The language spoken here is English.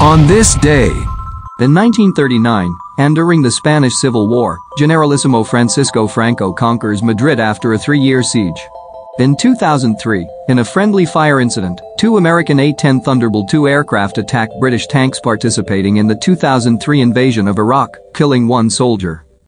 On this day, In 1939, and during the Spanish Civil War, Generalissimo Francisco Franco conquers Madrid after a three-year siege. In 2003, in a friendly fire incident, two American A-10 Thunderbolt II aircraft attacked British tanks participating in the 2003 invasion of Iraq, killing one soldier.